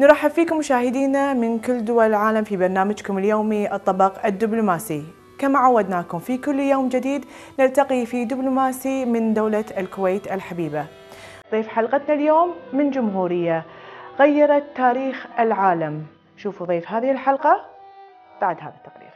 نرحب فيكم مشاهدينا من كل دول العالم في برنامجكم اليومي الطبق الدبلوماسي. كما عودناكم في كل يوم جديد نلتقي في دبلوماسي من دولة الكويت الحبيبة. ضيف حلقتنا اليوم من جمهورية غيرت تاريخ العالم. شوفوا ضيف هذه الحلقة بعد هذا التقرير.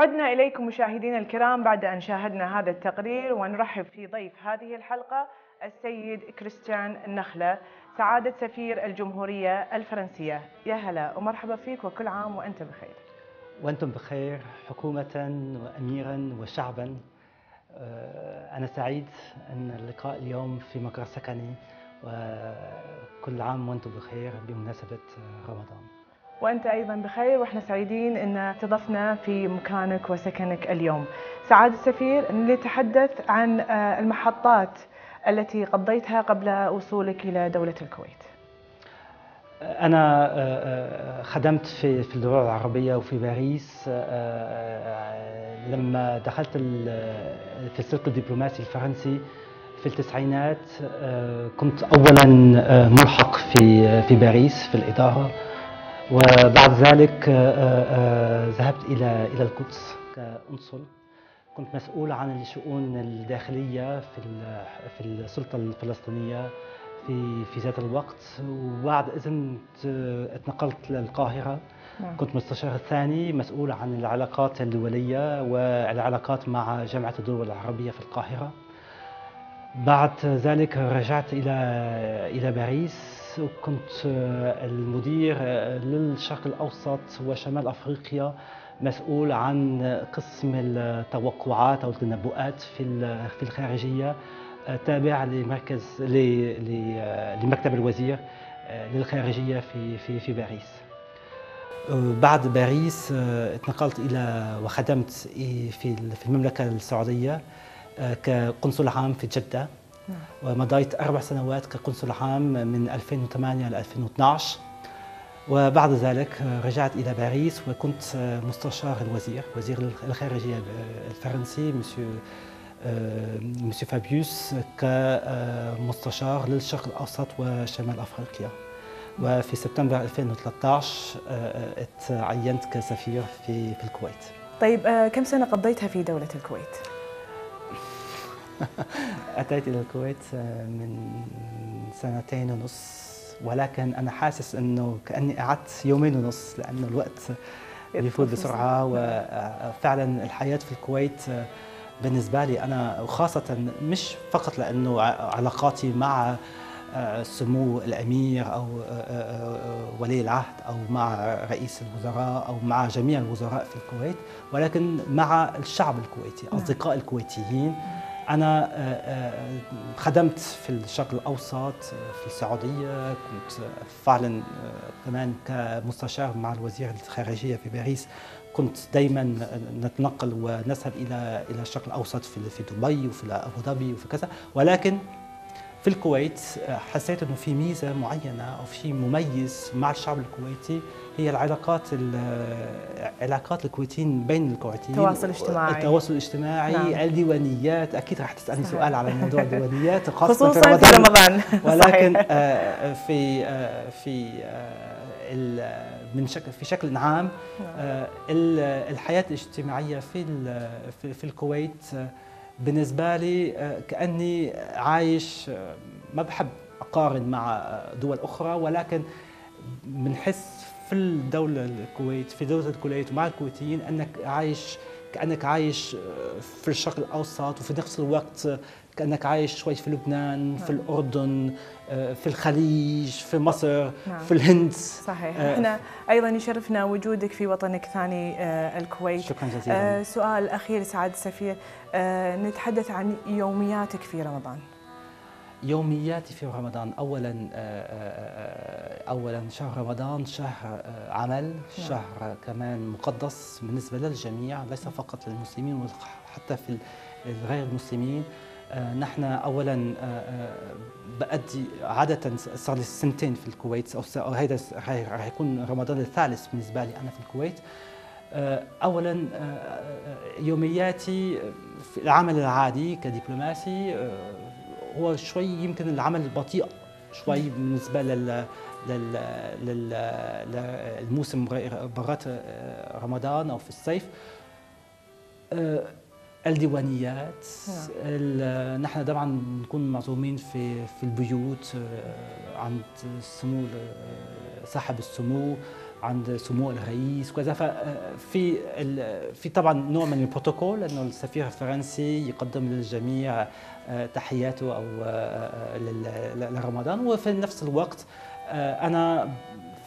عدنا إليكم مشاهدينا الكرام بعد أن شاهدنا هذا التقرير ونرحب في ضيف هذه الحلقة السيد كريستيان النخلة سعادة سفير الجمهورية الفرنسية. يا هلا ومرحبا فيك وكل عام وأنت بخير. وأنتم بخير حكومة وأميرا وشعبا. آه، أنا سعيد أن اللقاء اليوم في مقر سكني وكل عام وأنتم بخير بمناسبة رمضان. وأنت أيضا بخير وإحنا سعيدين أن تضفنا في مكانك وسكنك اليوم. سعادة السفير نتحدث عن آه، المحطات التي قضيتها قبل وصولك إلى دولة الكويت. أنا آه، خدمت في في الدول العربية وفي باريس لما دخلت في السلك الدبلوماسي الفرنسي في التسعينات كنت أولا ملحق في في باريس في الإدارة. وبعد ذلك ذهبت إلى إلى القدس كأنصل كنت مسؤول عن الشؤون الداخلية في في السلطة الفلسطينية في في ذات الوقت. وبعد إذن اتنقلت للقاهرة نعم. كنت مستشار الثاني مسؤول عن العلاقات الدولية والعلاقات مع جامعة الدول العربية في القاهرة. بعد ذلك رجعت إلى إلى باريس. وكنت المدير للشرق الأوسط وشمال أفريقيا مسؤول عن قسم التوقعات أو التنبؤات في في الخارجية تابع لمركز لمكتب الوزير للخارجية في في في باريس. بعد باريس اتنقلت إلى وخدمت في في المملكة السعودية كقنصل عام في جدة ومضيت أربع سنوات كقنصل عام من 2008 ل 2012 وبعد ذلك رجعت إلى باريس وكنت مستشار الوزير وزير الخارجية الفرنسي مسيو مسيو فابيوس كمستشار للشرق الأوسط وشمال أفريقيا. وفي سبتمبر 2013 تعينت كسفير في في الكويت. طيب كم سنة قضيتها في دولة الكويت؟ أتيت إلى الكويت من سنتين ونص ولكن أنا حاسس أنه كأني قعدت يومين ونص لأنه الوقت بيفوت بسرعة. وفعلا الحياة في الكويت بالنسبة لي أنا وخاصة مش فقط لأنه علاقاتي مع سمو الأمير أو ولي العهد أو مع رئيس الوزراء أو مع جميع الوزراء في الكويت ولكن مع الشعب الكويتي أصدقاء الكويتيين. أنا خدمت في الشرق الأوسط في السعودية كنت فعلا كمان كمستشار مع الوزير الخارجية في باريس. كنت دائما نتنقل ونذهب إلى إلى الشرق الأوسط في في دبي وفي أبو ظبي وفي كذا. ولكن في الكويت آه، حسيت إنه في ميزة معينة أو في مميز مع الشعب الكويتي هي العلاقات ال- علاقات الكويتيين بين الكويتيين التواصل الاجتماعي. التواصل الاجتماعي نعم. الديوانيات أكيد رح تسألني صحيح. سؤال على موضوع الديوانيات خاصة خصوصا في رمضان ولكن. آه، في آه، في آه، ال- من شكل في شكل عام آه، ال- الحياة الاجتماعية في ال- في- في الكويت بالنسبة لي آه، كأني عايش آه، ما بحب أقارن مع آه، دول أخرى ولكن بنحس في الدولة الكويت في دولة الكويت ومع الكويتيين أنك عايش كأنك عايش في الشرق الأوسط وفي نفس الوقت كأنك عايش شوي في لبنان في الأردن في الخليج في مصر نعم. في الهند. صحيح. آه، إحنا أيضا يشرفنا وجودك في وطنك الثاني آه، الكويت. شكرا جزيلا. آه، سؤال أخير سعاده السفير آه، نتحدث عن يومياتك في رمضان. يومياتي في رمضان. اولا آه، آه، آه، اولا شهر رمضان شهر آه، عمل نعم. شهر كمان مقدس بالنسبة للجميع ليس فقط للمسلمين وحتى في الغير المسلمين. آه، نحن اولا آه، آه، بأدي عادة صار لي سنتين في الكويت أو هي- راح يكون رمضان الثالث بالنسبة لي أنا في الكويت. آه، آه، آه، يومياتي في العمل العادي كدبلوماسي آه، هو شوي يمكن العمل البطيء شوي بالنسبة لل لل لل للموسم برات آه، رمضان أو في الصيف. آه، الديوانيات نعم. ال- نحن طبعا بنكون معزومين في في البيوت آه، عند سمو ال- صاحب السمو عند سمو الرئيس وكذا ففي في طبعا نوع من البروتوكول إنه السفير الفرنسي يقدم للجميع آه، تحياته أو آه، لرمضان وفي نفس الوقت آه، أنا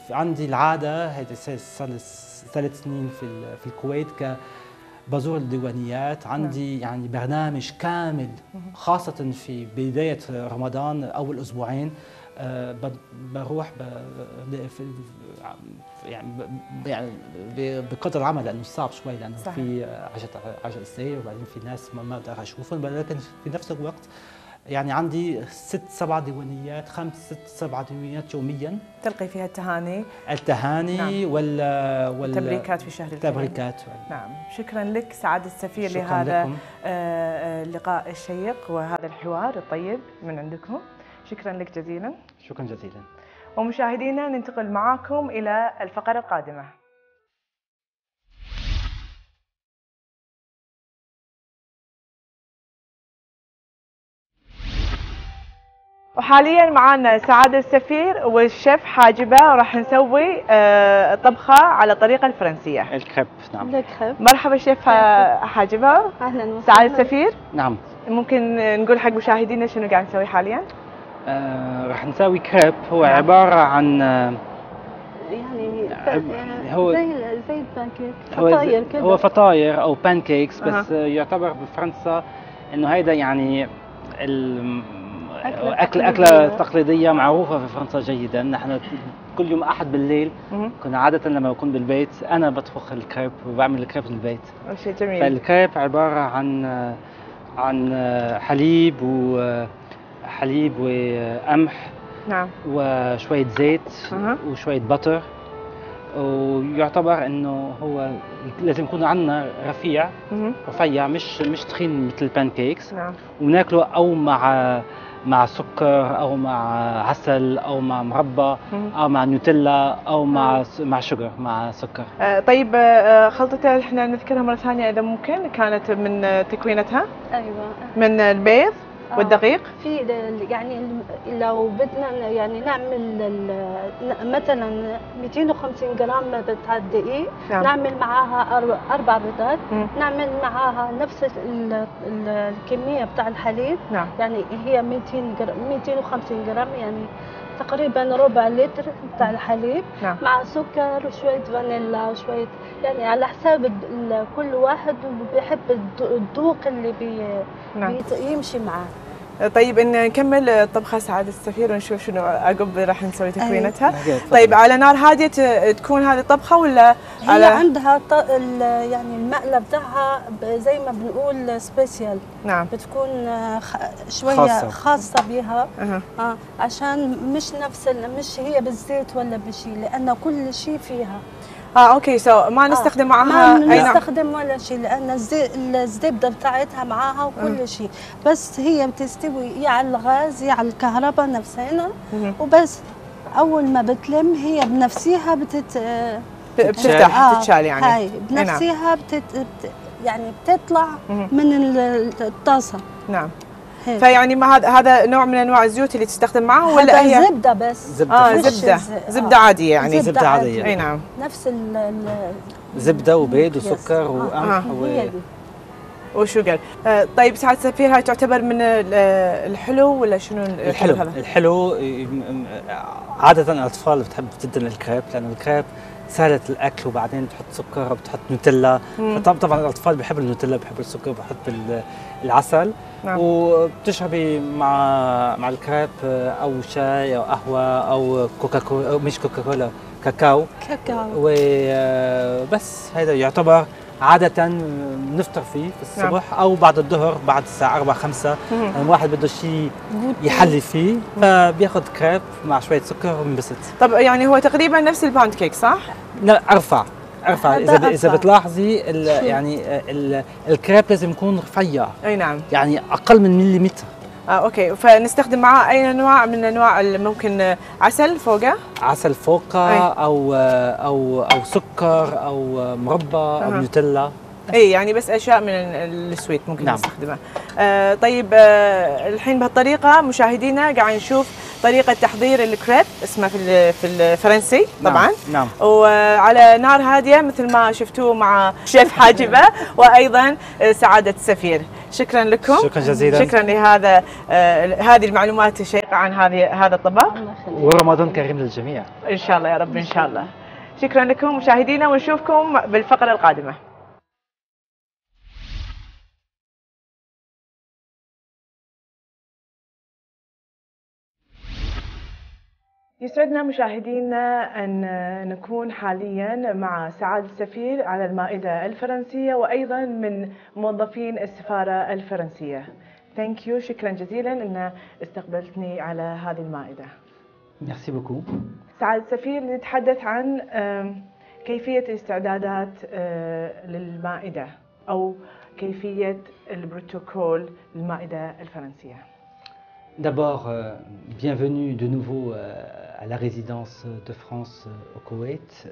عندي العادة لي ثلاث سنين في الكويت ك بزور الديوانيات. عندي يعني برنامج كامل خاصة في بداية رمضان أول أسبوعين آه، بروح ب- يعني يعني بقدر العمل لأنه صعب شوي لأنه صحيح. في عجل عجل سير وبعدين في ناس ما ما بقدر أشوفهم ولكن في نفس الوقت يعني عندي ست سبع ديوانيات خمس ست سبع ديوانيات يوميا. تلقي فيها التهاني. التهاني نعم. ولا ولا تبريكات في شهر الكريم تبريكات نعم. شكرا لك سعادة السفير شكراً لهذا لكم. آه، آه، اللقاء الشيق وهذا الحوار الطيب من عندكم. شكرا لك جزيلا. شكرا جزيلا. ومشاهدينا ننتقل معكم إلى الفقرة القادمة. وحاليا معنا سعادة السفير والشيف حاجبة راح نسوي آه، طبخة على الطريقة الفرنسية. الكريب نعم. لك خير مرحبا شيف آه، حاجبة. أهلا وسهلا. سعادة السفير. نعم. ممكن نقول حق مشاهدينا شنو قاعد نسوي حاليا؟ آه راح نسوي كريب. هو نعم. عبارة عن آه يعني عب- ف- هو- زي زي البانكيك هو فطاير كده. هو فطاير أو pancakes بس. آه يعتبر بفرنسا إنه هيدا يعني ال- أكلة. أكلة تقليدية معروفة في فرنسا جيدا نحن كل يوم أحد بالليل. كنا عادة لما بكون بالبيت أنا بطبخ الكريب وبعمل الكريب بالبيت شيء جميل فالكريب عبارة عن عن حليب وحليب وقمح نعم وشوية زيت. وشوية بطر ويعتبر إنه هو لازم يكون عندنا رفيع. رفيع مش مش تخين مثل البانكيكس نعم وناكله أو مع مع سكر أو مع عسل أو مع مربى. أو مع نوتيلا أو مع مع شجر مع سكر. آه، طيب آه، خلطتها إحنا نذكرها مرة ثانية إذا ممكن كانت من تكوينتها؟ أيوه. من البيض؟ آه. والدقيق في يعني لو بدنا يعني نعمل مثلا 250 جرام بتاع الدقيق نعم. نعمل معاها أربع بيضات. نعمل معاها نفس ال- ال- الكمية بتاع الحليب نعم يعني هي 200 جرام 250 جرام يعني تقريبا ربع لتر بتاع الحليب نعم مع سكر وشوية فانيلا وشوية يعني على حساب كل واحد بيحب الذوق اللي بي نعم بيت- يمشي معاه طيب إن نكمل الطبخه سعادة السفير ونشوف شنو عقب راح نسوي تكوينتها okay، تفضل. طيب على نار هادية تكون هذه الطبخة ولا هي على عندها ط... ال- يعني المقلب بتاعها زي ما بنقول special نعم بتكون آه، خ... شوية خاصة. خاصة, خاصة بها أها. آه عشان مش نفس ال... مش هي بالزيت ولا بشيء لأن كل شيء فيها آه okay so ما نستخدم معها ما أي نوع نستخدم ولا شيء لأن. الزبدة بتاعتها معاها وكل شيء بس هي بتستوي يا على الغاز يا على الكهرباء نفسنا. وبس أول ما بتلم هي بنفسها بتت بتفتح آه، تتشال يعني هاي نعم. بنفسها بتت... بت... يعني بتطلع. من ال- الطاسة نعم هيك. فيعني ما هذا هذا نوع من أنواع الزيوت اللي تستخدم معه ولا هي زبدة بس زبدة آه مش زبدة زبدة آه. عادية يعني زبدة زبدة عادية. أي نعم نفس ال ال زبدة وبيض. وسكر آه. وقمح آه. و... و sugar آه طيب سعاده السفير هاي تعتبر من ال- الحلو ولا شنو الحلو هذا؟ الحلو عادة الأطفال بتحب جدا الكريب لأنه الكريب سهلة الأكل وبعدين بتحط سكر بتحط نوتيلا. طبعا الأطفال بيحبوا النوتيلا بيحبوا السكر بحط ال- العسل نعم. وبتشربي مع مع الكريب أو شاي أو قهوة أو كوكا كولا أو مش كوكا كولا كاكاو كاكاو وبس هذا يعتبر عادة نفطر فيه في نعم. الصبح أو بعد الظهر بعد الساعة 4 5 مهم. لما الواحد بده شيء يحلي فيه فبياخذ كريب مع شوية سكر وبنبسط طب يعني هو تقريبا نفس ال pound cake صح؟ لا أرفع أرفع إذا ب- إذا أرفع. بتلاحظي ال- شو؟ يعني ال- الكريب لازم يكون رفيع أي نعم يعني أقل من مليمتر آه okay فنستخدم معاه أي انواع من أنواع ممكن آه، عسل فوقه عسل فوقها أي. أو أو أو سكر أو مربى أو أها. نوتيلا إي يعني بس أشياء من ال- السويت ممكن نعم. نستخدمها آه طيب آه الحين بهالطريقة مشاهدينا قاعد نشوف طريقة تحضير الكريب اسمه في في الفرنسي طبعا نعم, نعم. وعلى نار هادية مثل ما شفتوه مع شيف حاجبة وأيضا آه، سعادة السفير شكرا لكم. شكرا جزيلا. شكرا لهذا آه هذه المعلومات الشيقة عن هذه هذا الطبق. ورمضان كريم للجميع. إن شاء الله يا رب إن شاء الله. شكرا لكم مشاهدينا ونشوفكم بالفقرة القادمة. يسعدنا مشاهدينا أن نكون حاليا مع سعادة السفير على المائدة الفرنسية وأيضا من موظفين السفارة الفرنسية. thank you شكرا جزيلا أن استقبلتني على هذه المائدة. Merci beaucoup. سعادة السفير نتحدث عن كيفية الاستعدادات آه، للمائدة أو كيفية البروتوكول للمائدة الفرنسية. D'abord, euh, bienvenue de nouveau euh, à la résidence de France euh, au Koweït.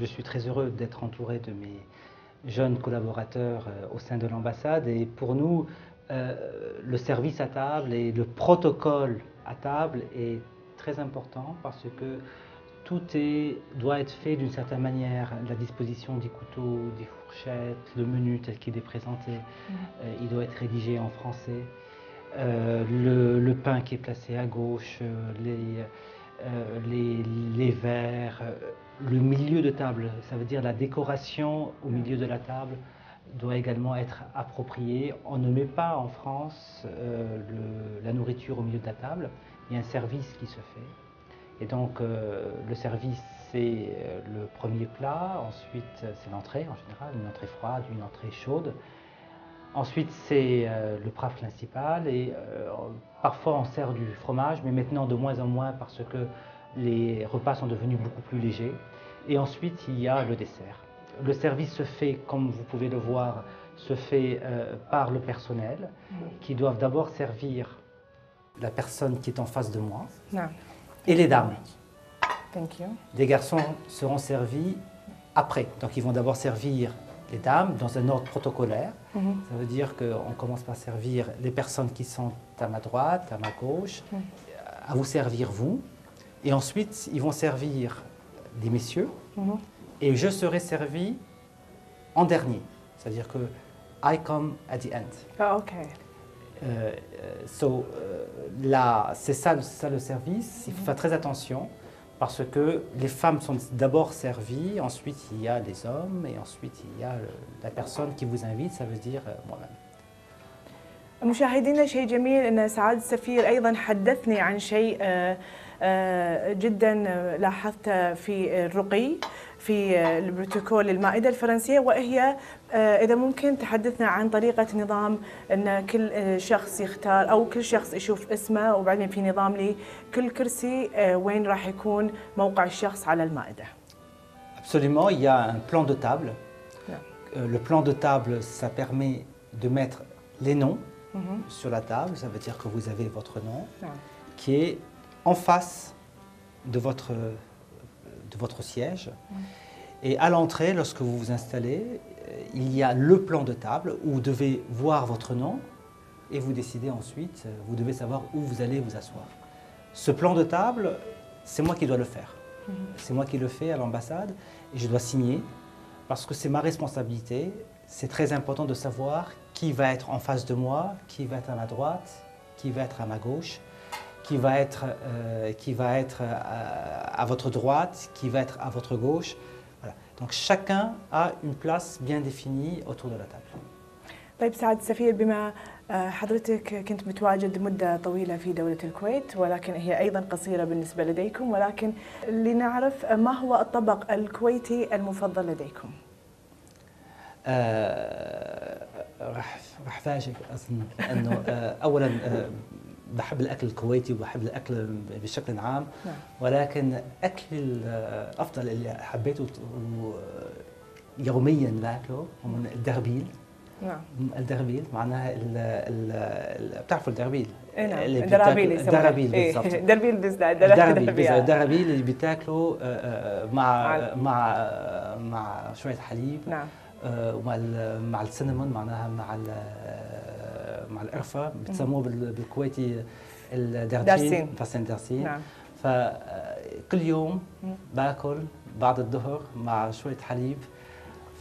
Je suis très heureux d'être entouré de mes jeunes collaborateurs au sein de l'ambassade et pour nous, le service à table et le protocole à table est très important parce que tout est, doit être fait d'une certaine manière. La disposition des couteaux, des fourchettes, le menu tel qu'il est présenté, euh, il doit être rédigé en français. Euh, le, pain qui est placé à gauche, euh, les, euh, les, verres, le milieu de table, ça veut dire la décoration au milieu de la table doit également être appropriée. On ne met pas en France la nourriture au milieu de la table, il y a un service qui se fait. Et donc le service c'est le premier plat, ensuite c'est l'entrée en général, une entrée froide, une entrée chaude. Ensuite, c'est euh, le praf principal et euh, parfois on sert du fromage, mais maintenant de moins en moins parce que les repas sont devenus beaucoup plus légers. Et ensuite, il y a le dessert. Le service se fait, comme vous pouvez le voir, se fait euh, par le personnel qui doivent d'abord servir la personne qui est en face de moi ah. et les dames. Thank. Les garçons seront servis après. Donc ils vont d'abord servir les dames dans un ordre protocolaire. Mhm. Ça veut dire qu'on commence par servir les personnes qui sont à ma droite, à ma gauche, mhm. à vous servir vous. Et ensuite, ils vont servir des messieurs. Mhm. Et je serai servi en dernier. C'est-à-dire que I come at the end. Oh, ok. Euh, euh, so, euh, là, c'est ça, ça, le service. Il faut faire très attention parce que les femmes sont d'abord servies, ensuite il y a les hommes et ensuite il y a le- la personne qui vous invite, ça veut dire euh, moi-même. مشاهدينا شيء جميل ان سعاده السفير ايضا حدثني عن شيء آه، آه، جدا لاحظته في الرقي في البروتوكول المائدة الفرنسية وهي آه، إذا ممكن تحدثنا عن طريقة نظام إن كل شخص يختار أو كل شخص يشوف اسمه وبعدين في نظام لكل كرسي وين راح يكون موقع الشخص على المائدة. Absolument, il y a un plan de table. نعم. Euh, le plan de table, ça permet de mettre les noms مهم. sur la table. Ça veut dire que vous avez votre nom نعم. qui est en face de votre, de votre siège. Et à l'entrée, lorsque vous vous installez, euh, il y a le plan de table où vous devez voir votre nom et vous décidez ensuite, euh, vous devez savoir où vous allez vous asseoir. Ce plan de table, c'est moi qui dois le faire. C'est moi qui le fais à l'ambassade et je dois signer parce que c'est ma responsabilité. C'est très important de savoir qui va être en face de moi, qui va être à ma droite, qui va être à ma gauche, qui va être, euh, qui va être euh, à votre droite, qui va être à votre gauche. Voilà. Donc chacun a une place bien définie autour de la table. طيب سعادة السفير بما آه، حضرتك كنت متواجد مدة طويلة في دولة الكويت ولكن هي أيضا قصيرة بالنسبة لديكم ولكن لنعرف ما هو الطبق الكويتي المفضل لديكم آه، راح راح فاجئك أظن لأنه آه، اولا آه، بحب الأكل الكويتي وبحب الأكل بشكل عام نعم. ولكن اكلي الافضل اللي حبيته يوميا باكله هو من الدربيل نعم الدربيل معناها ال ال بتعرفوا الدربيل إيه نعم. درابيل إيه، بالضبط الدربيل دربيل. بالضبط الدربيل اللي بتاكله آه، آه، مع مع- مع شوية حليب نعم آه، ومع مع ال cinnamon معناها مع مع القرفه بتسموه بال- بالكويتي الدرسين دارسين. فاسين دارسين نعم. فكل يوم باكل بعد الظهر مع شوية حليب.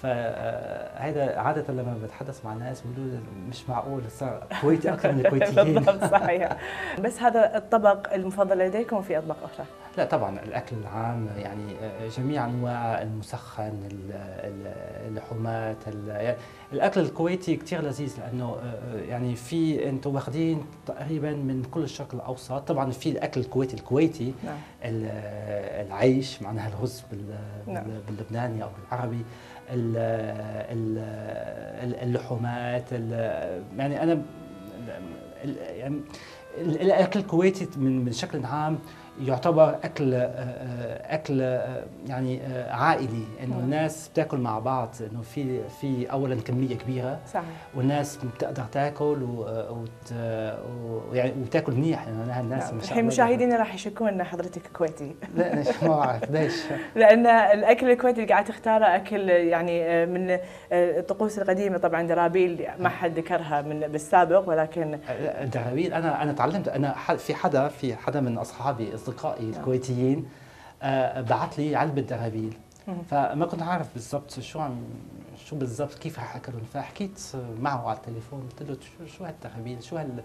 فهذا عادة لما بتحدث مع الناس بيقولوا مش معقول صار كويتي أكثر من الكويتيين. بالضبط صحيح. بس هذا الطبق المفضل لديكم في أطباق أخرى؟ لا طبعا الأكل العام يعني جميع أنواع المسخن ال- ال- اللحومات ال- يعني الأكل الكويتي كثير لذيذ لأنه يعني في أنتم واخدين تقريبا من كل الشرق الأوسط طبعا في الأكل الكويتي الكويتي نعم ال- العيش معناها الرز نعم. بال- باللبناني أو بالعربي ال- ال- ال- اللحومات ال- يعني أنا يعني ال- الأكل الكويتي من من شكل عام يعتبر أكل آه، آه، أكل آه، يعني عائلي إنه نعم. الناس بتاكل مع بعض إنه في في اولا كمية كبيرة. صحيح. والناس بتقدر تاكل ويعني وتاكل منيح يعني الناس نعم. مش الحين مشاهدينا راح يشكون إن حضرتك كويتي. لا ما بعرف ليش؟ لأن الأكل الكويتي اللي قاعد تختاره أكل يعني من الطقوس القديمة. طبعا درابيل ما حد ذكرها من بالسابق ولكن الدرابيل أنا أنا تعلمت أنا في حدا في حدا من أصحابي أصدقائي الكويتيين آه، بعت لي علبة درابيل مم. فما كنت عارف بالضبط شو عم شو بالضبط كيف رح أكلهم فحكيت معه على التليفون قلت له شو شو هالدراويل شو هال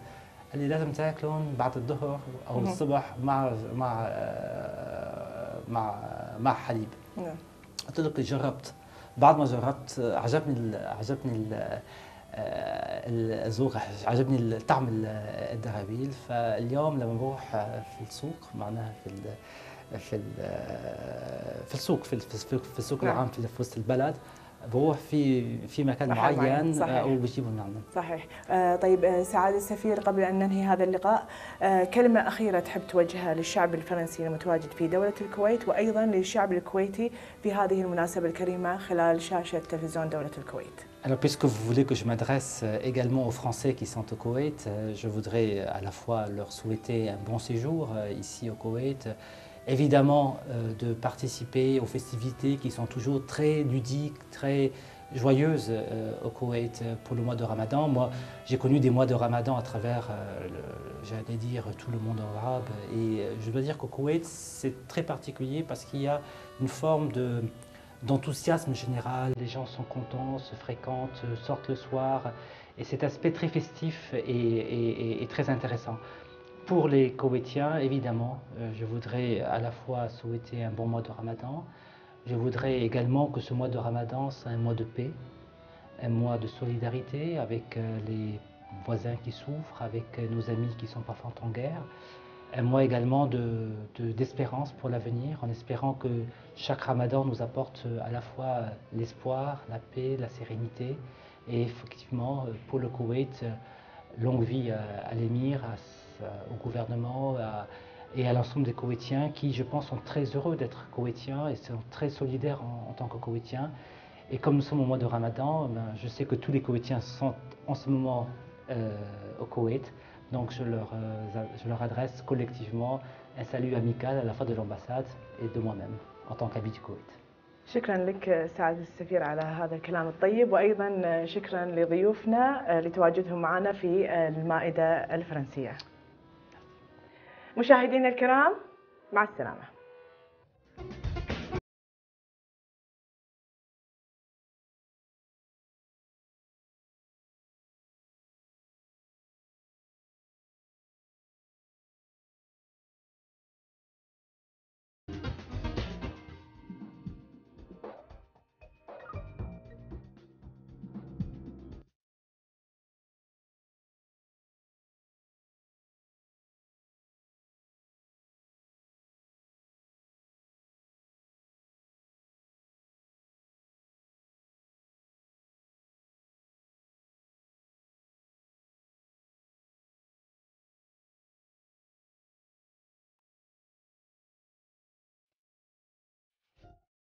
اللي لازم تاكلهم بعد الظهر أو. الصبح مع مع آه، مع مع حليب نعم. قلت له جربت بعد ما جربت عجبني ال عجبني ال الذوق عجبني ال- طعم ال- الدرابيل فاليوم لما بروح آه، في السوق معناها في في ال في السوق في في السوق نعم. العام في وسط البلد بروح في في مكان معين، صحيح. آه، وبجيبوا لنا صحيح. آه، طيب آه، سعادة السفير قبل أن ننهي هذا اللقاء آه، كلمة أخيرة تحب توجهها للشعب الفرنسي المتواجد في دولة الكويت وأيضا للشعب الكويتي في هذه المناسبة الكريمة خلال شاشة تلفزيون دولة الكويت. Alors, puisque vous voulez que je m'adresse euh, également aux Français qui sont au Koweït, euh, je voudrais à la fois leur souhaiter un bon séjour euh, ici au Koweït, évidemment euh, de participer aux festivités qui sont toujours très ludiques, très joyeuses euh, au Koweït euh, pour le mois de Ramadan. Moi, j'ai connu des mois de Ramadan à travers, euh, j'allais dire, tout le monde arabe. Et euh, je dois dire qu'au Koweït, c'est très particulier parce qu'il y a une forme de, d'enthousiasme général, les gens sont contents, se fréquentent, euh, sortent le soir, et cet aspect très festif est, très intéressant. Pour les Koweïtiens, évidemment, euh, je voudrais à la fois souhaiter un bon mois de Ramadan, je voudrais également que ce mois de Ramadan soit un mois de paix, un mois de solidarité avec euh, les voisins qui souffrent, avec nos amis qui sont parfois en guerre. Un mois également d'espérance de, pour l'avenir, en espérant que chaque ramadan nous apporte à la fois l'espoir, la paix, la sérénité. Et effectivement, pour le Koweït, longue vie à, l'émir, au gouvernement et à l'ensemble des Koweïtiens qui, je pense, sont très heureux d'être Koweïtiens et sont très solidaires en, tant que Koweïtiens. Et comme nous sommes au mois de Ramadan, ben, je sais que tous les Koweïtiens sont en ce moment euh, au Koweït. Donc je leur, euh, je leur adresse collectivement un salut amical à la fois de l'ambassade et de moi-même en tant qu'habit du Koweït. شكرا لك سعادة السفير على هذا الكلام الطيب وأيضا شكرا لضيوفنا لتواجدهم معنا في المائدة الفرنسية مشاهدينا الكرام مع السلامة